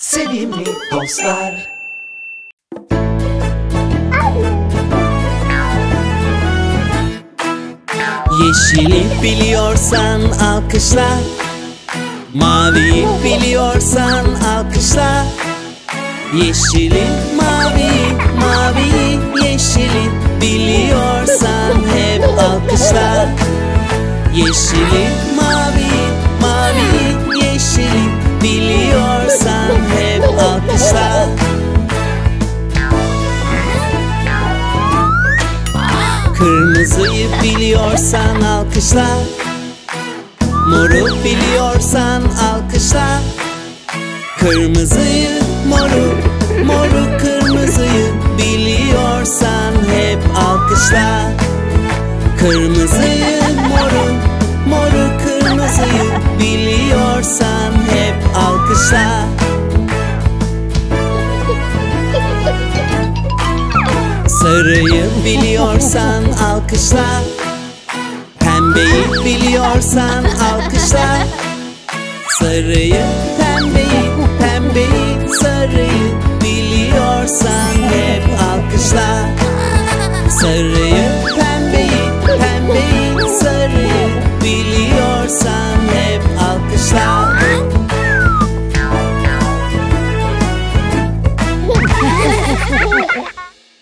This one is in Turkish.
Sevimli dostlar. Yeşili biliyorsan alkışla Mavi biliyorsan alkışla Yeşili mavi mavi yeşili biliyorsan hep alkışla Yeşili alkışla Kırmızıyı biliyorsan alkışla. Moru biliyorsan alkışla. Kırmızıyı, moru, moru kırmızıyı biliyorsan hep alkışla. Kırmızıyı, moru, moru kırmızıyı biliyorsan hep alkışla Sarıyı biliyorsan alkışla. Pembeyi biliyorsan alkışla. Sarıyı, pembeyi, pembeyi, sarıyı biliyorsan hep alkışla. Sarıyı, pembeyi, pembeyi, sarıyı biliyorsan